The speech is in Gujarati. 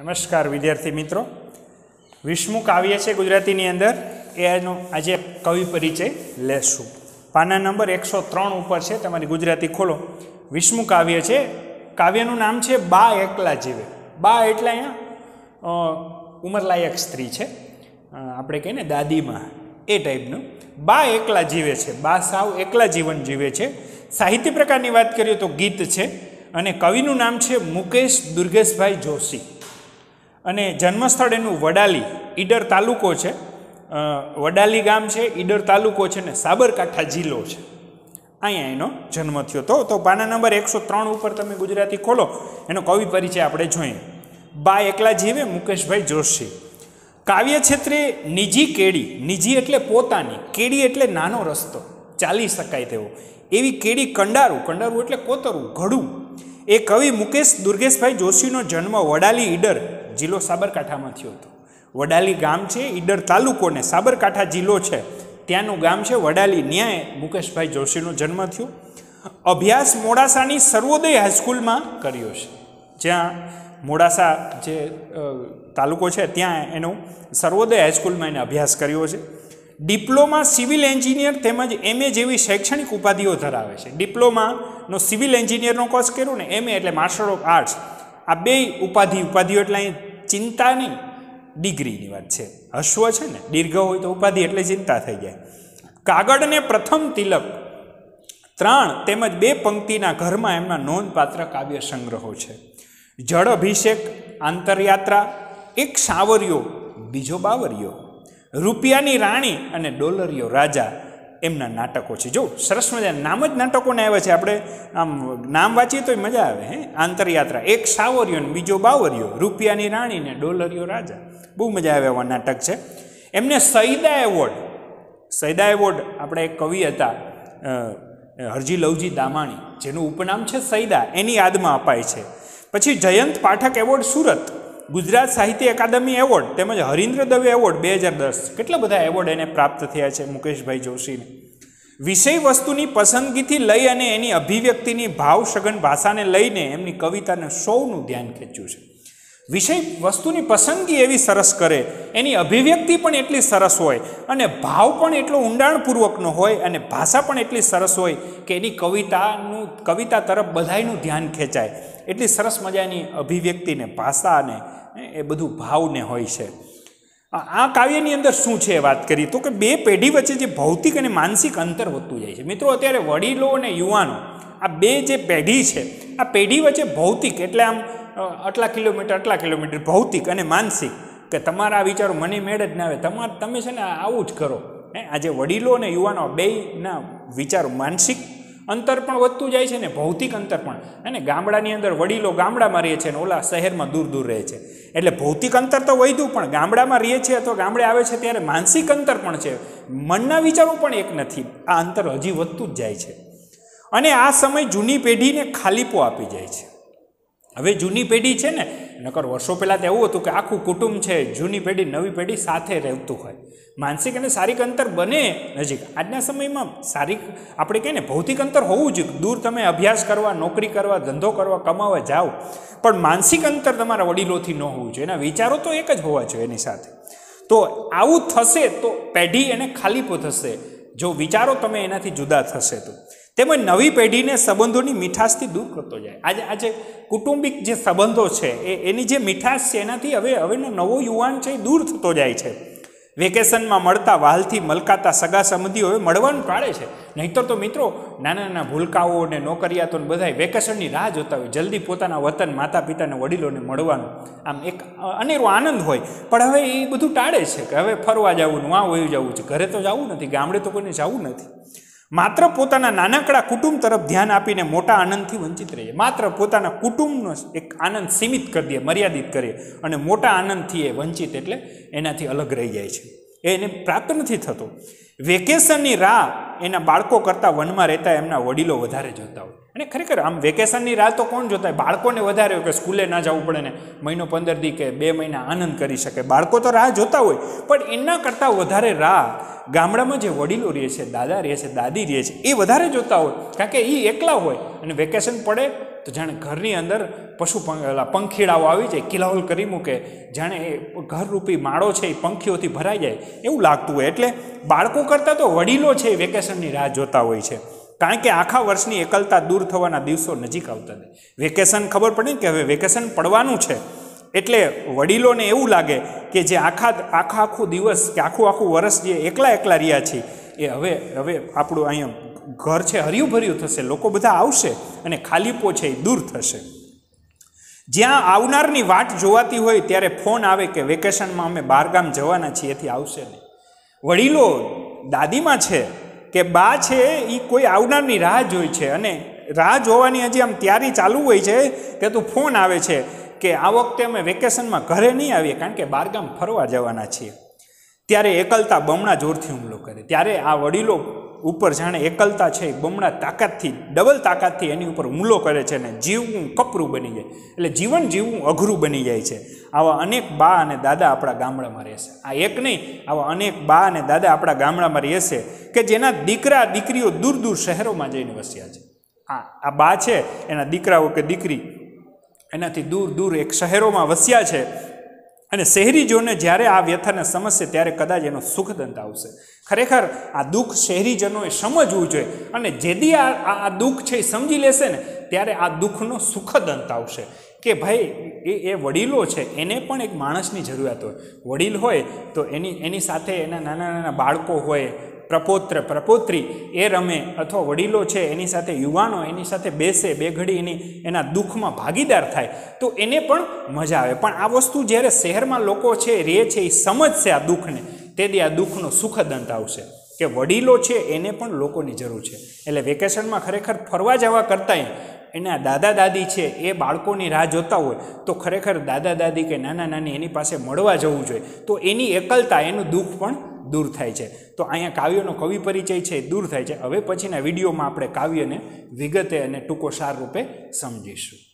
નમસ્કાર વિદ્યાર્થી મિત્રો. વિષ્ણુ કાવ્ય છે ગુજરાતીની અંદર. એનો આજે કવિ પરિચય લેશું. પાના નંબર એકસો ત્રણ ઉપર છે. તમારી ગુજરાતી ખોલો. વિષ્ણુ કાવ્ય છે. કાવ્યનું નામ છે બા એકલા જીવે. બા એટલે અહીંયા ઉંમરલાયક સ્ત્રી છે. આપણે કહીએ ને દાદીમાં. એ ટાઈપનું બા એકલા જીવે છે. બા સાવ એકલા જીવન જીવે છે. સાહિત્ય પ્રકારની વાત કરીએ તો ગીત છે. અને કવિનું નામ છે મુકેશ દુર્ગેશભાઈ જોશી. અને જન્મસ્થળ એનું વડાલી, ઈડર તાલુકો છે. વડાલી ગામ છે, ઈડર તાલુકો છે ને સાબરકાંઠા જિલ્લો છે. અહીંયા એનો જન્મ થયો. તો તો પાના નંબર એકસો ત્રણ ઉપર તમે ગુજરાતી ખોલો. એનો કવિ પરિચય આપણે જોઈએ. બા એકલા જીવે, મુકેશભાઈ જોશી. કાવ્ય ક્ષેત્રે નિજી કેડી, નિજી એટલે પોતાની, કેડી એટલે નાનો રસ્તો, ચાલી શકાય તેવો. એવી કેડી કંડારું કંડારું એટલે કોતરવું ઘડું. એ કવિ મુકેશ દુર્ગેશભાઈ જોશીનો જન્મ વડાલી ઈડર જિલ્લો સાબરકાંઠામાં થયો હતો. વડાલી ગામ છે, ઈડર તાલુકો ને સાબરકાંઠા જિલ્લો છે. ત્યાંનું ગામ છે, વડાલી. ન્યાય મુકેશભાઈ જોશીનો જન્મ થયો. અભ્યાસ મોડાસાની સર્વોદય હાઈસ્કૂલમાં કર્યો છે. જ્યાં મોડાસા જે તાલુકો છે, ત્યાં એનો સર્વોદય હાઈસ્કૂલમાં એને અભ્યાસ કર્યો છે. ડિપ્લોમા સિવિલ એન્જિનિયર તેમજ એમએ જેવી શૈક્ષણિક ઉપાધિઓ ધરાવે છે. ડિપ્લોમાનો સિવિલ એન્જિનિયરનો કોર્સ કર્યો ને એમએ એટલે માસ્ટર ઓફ આર્ટ્સ. આ બે ઉપાધિ, ઉપાધિઓ એટલે અહીં ચિંતા નહીં. ડિગ્રીની વાત છે. હશ્વ છે ને, દીર્ઘ હોય તો ઉપાધિ એટલે ચિંતા થઈ જાય. કાગળને પ્રથમ તિલક ત્રણ તેમજ બે પંક્તિના ઘરમાં એમના નોંધપાત્ર કાવ્ય સંગ્રહો છે. જળ અભિષેક, આંતરયાત્રા, એક સાવરિયો, બીજો બાવરિયો. રૂપિયાની રાણી અને ડોલરિયો રાજા એમના નાટકો છે. જો સરસ મજા નામ જ નાટકોને આવે છે આપણે, આમ નામ વાંચીએ તોય મજા આવે, હે? આંતરયાત્રા, એક સાવરિયો ને બીજો બાવરિયો, રૂપિયાની રાણી ને ડોલરિયો રાજા. બહુ મજા આવે એવા નાટક છે. એમને સૈદા એવોર્ડ સૈદા એવોર્ડ આપણે એક કવિ હતા હરજી લવજી દામાણી, જેનું ઉપનામ છે સૈદા, એની યાદમાં અપાય છે. પછી જયંત પાઠક એવોર્ડ સુરત, ગુજરાત સાહિત્ય અકાદમી એવોર્ડ, તેમજ હરીન્દ્ર દવે એવોર્ડ બે હજાર દસ. કેટલા બધા એવોર્ડ એને પ્રાપ્ત થયા છે મુકેશભાઈ જોશીને. વિષય વસ્તુની પસંદગીથી લઈ અને એની અભિવ્યક્તિની ભાવસઘન ભાષાને લઈને એમની કવિતાને સૌનું ધ્યાન ખેંચ્યું છે. વિષય વસ્તુની પસંદગી એવી સરસ કરે, એની અભિવ્યક્તિ પણ એટલી સરસ હોય અને ભાવ પણ એટલો ઊંડાણપૂર્વકનો હોય અને ભાષા પણ એટલી સરસ હોય કે એની કવિતાનું, કવિતા તરફ બધાયનું ધ્યાન ખેંચાય. એટલી સરસ મજાની અભિવ્યક્તિને, ભાષાને, એ બધું ભાવને હોય છે. આ કાવ્યની અંદર શું છે વાત કરી તો કે બે પેઢી વચ્ચે જે ભૌતિક અને માનસિક અંતર વધતું જાય છે. મિત્રો, અત્યારે વડીલો અને યુવાનો, આ બે જે પેઢી છે, આ પેઢી વચ્ચે ભૌતિક એટલે આમ આટલા કિલોમીટર આટલા કિલોમીટર ભૌતિક અને માનસિક, કે તમારા આ વિચારો મને મેળ જ ના આવે. તમારે તમે છે ને આવું જ કરો. હે, આજે વડીલો અને યુવાનો બેયના વિચારો માનસિક અંતર પણ વધતું જાય છે ને, ભૌતિક અંતર પણ. અને ગામડાની અંદર વડીલો ગામડામાં રહે છે ને, ઓલા શહેરમાં દૂર દૂર રહે છે. એટલે ભૌતિક અંતર તો વધ્યું, પણ ગામડામાં રહે છે અથવા ગામડે આવે છે ત્યારે માનસિક અંતર પણ છે. મનના વિચારો પણ એક નથી. આ અંતર હજી વધતું જ જાય છે. અને આ સમય જૂની પેઢીને ખાલીપો આપી જાય છે. હવે જૂની પેઢી છે ને નકર વર્ષો પહેલાં તો એવું હતું કે આખું કુટુંબ છે, જૂની પેઢી, નવી પેઢી સાથે રહેતું હોય. માનસિક અને શારીરિક અંતર બને નજીક. આજના સમયમાં શારીરિક, આપણે કહીએ ને, ભૌતિક અંતર હોવું જોઈએ દૂર તમે અભ્યાસ કરવા, નોકરી કરવા, ધંધો કરવા, કમાવા જાઓ. પણ માનસિક અંતર તમારા વડીલોથી ન હોવું જોઈએ. એના વિચારો તો એક જ હોવા જોઈએ એની સાથે. તો આવું થશે તો પેઢી એને ખાલીપો થશે. જો વિચારો તમે એનાથી જુદા થશે તો. તેમજ નવી પેઢીને સંબંધોની મીઠાશથી દૂર કરતો જાય. આજે આજે કુટુંબિક જે સંબંધો છે, એ, એની જે મીઠાશ છે, એનાથી હવે હવેનો નવો યુવાન છે એ દૂર થતો જાય છે. વેકેશનમાં મળતા વાલથી મલકાતા સગા સંબંધીઓ હવે મળવાનું ટાળે છે. નહીંતર તો મિત્રો, નાના નાના ભૂલકાઓ ને નોકરિયાતો ને બધાય વેકેશનની રાહ જોતા હોય, જલ્દી પોતાના વતન માતા પિતાને વડીલોને મળવાનું. આમ એક અનેરો આનંદ હોય. પણ હવે એ બધું ટાળે છે કે હવે ફરવા જવું આ વયું જવું છે. ઘરે તો જવું નથી, ગામડે તો કોઈને જવું નથી. માત્ર પોતાના નાનકડા કુટુંબ તરફ ધ્યાન આપીને મોટા આનંદથી વંચિત રહીએ. માત્ર પોતાના કુટુંબનો એક આનંદ સીમિત કરી દે, મર્યાદિત કરીએ અને મોટા આનંદથી એ વંચિત એટલે એનાથી અલગ રહી જાય છે. એને પ્રાપ્ત નથી થતો. વેકેશનની રાહ એના બાળકો કરતાં વનમાં રહેતા એમના વડીલો વધારે જોતા હોય. અને ખરેખર આમ વેકેશનની રાહ તો કોણ જોતા હોય? બાળકોને વધારે હોય કે સ્કૂલે ના જવું પડે ને મહિનો પંદર દી કે બે મહિના આનંદ કરી શકે. બાળકો તો રાહ જોતા હોય, પણ એના કરતાં વધારે રાહ ગામડામાં જે વડીલો રહે છે, દાદા રહે છે, દાદી રહે છે, એ વધારે જોતા હોય. કારણ કે એ એકલા હોય અને વેકેશન પડે તો જાણે ઘરની અંદર પશુ પંખીડાઓ આવી જાય કિલાહોલ કરી મૂકે, જાણે એ ઘરરૂપી માળો છે, એ પંખીઓથી ભરાઈ જાય, એવું લાગતું હોય. એટલે બાળકો કરતાં તો વડીલો છે એ વેકેશનની રાહ જોતા હોય છે. કારણ કે આખા વર્ષની એકલતા દૂર થવાના દિવસો નજીક આવતા હતા વેકેશન ખબર પડે કે હવે વેકેશન પડવાનું છે. એટલે વડીલોને એવું લાગે કે જે આખા આખા, આખું દિવસ કે આખું આખું વર્ષ જે એકલા એકલા રહ્યા છીએ, એ હવે હવે આપણું અહીંયા ઘર છે, હર્યું ભર્યું થશે, લોકો બધા આવશે અને ખાલીપો છે એ દૂર થશે. જ્યાં આવનારની વાટ જોવાતી હોય ત્યારે ફોન આવે કે વેકેશનમાં અમે બહારગામ જવાના છીએ, એથી આવશે નહીં. વડીલો દાદીમાં છે કે બા છે એ કોઈ આવનારની રાહ જોઈ છે અને રાહ જોવાની હજી આમ તૈયારી ચાલુ હોય છે, કે તું ફોન આવે છે કે આ વખતે અમે વેકેશનમાં ઘરે નહીં આવીએ, કારણ કે બહારગામ ફરવા જવાના છીએ. ત્યારે એકલતા બમણા જોરથી હુમલો કરે. ત્યારે આ વડીલો ઉપર જાણે એકલતા છે, બમણા તાકાતથી, ડબલ તાકાતથી એની ઉપર હુમલો કરે છે ને જીવવું કપરું બની જાય. એટલે જીવન જીવવું અઘરું બની જાય છે. આવા અનેક બા અને દાદા આપણા ગામડામાં રહેશે. આ એક નહીં, આવા અનેક બા અને દાદા આપણા ગામડામાં રહેશે કે જેના દીકરા, દીકરીઓ દૂર દૂર શહેરોમાં જઈને વસ્યા છે. આ આ બા છે, એના દીકરાઓ કે દીકરી એનાથી દૂર દૂર એક શહેરોમાં વસ્યા છે અને શહેરીજોને જ્યારે આ વ્યથાને સમજશે ત્યારે કદાચ એનો સુખદંત આવશે. ખરેખર આ દુઃખ શહેરીજનોએ સમજવું જોઈએ અને જેદી આ આ દુઃખ છે એ સમજી લેશે ને, ત્યારે આ દુઃખનો સુખદ અંત આવશે. કે ભાઈ, એ એ વડીલો છે, એને પણ એક માણસની જરૂરિયાત હોય. વડીલ હોય તો એની એની સાથે એના નાના નાના બાળકો હોય પ્રપોત્ર, પ્રપોત્રી એ રમે અથવા વડીલો છે એની સાથે, યુવાનો એની સાથે બેસે, બે ઘડી એની એના દુઃખમાં ભાગીદાર થાય, તો એને પણ મજા આવે. પણ આ વસ્તુ જ્યારે શહેરમાં લોકો છે, રહે છે, એ સમજશે આ દુઃખને, તેથી આ દુઃખનો સુખદ અંત આવશે કે વડીલો છે એને પણ લોકોની જરૂર છે. એટલે વેકેશનમાં ખરેખર ફરવા જવા કરતાંય એના દાદા દાદી છે એ બાળકોની રાહ જોતા હોય, તો ખરેખર દાદા દાદી કે નાના નાની એની પાસે મળવા જવું જોઈએ. તો એની એકલતા, એનું દુઃખ પણ દૂર થાય છે. તો અહીંયા કાવ્યનો કવિ પરિચય છે એ દૂર થાય છે. હવે પછીના વિડીયોમાં આપણે કાવ્યને વિગતે અને ટૂંકો સાર રૂપે સમજીશું.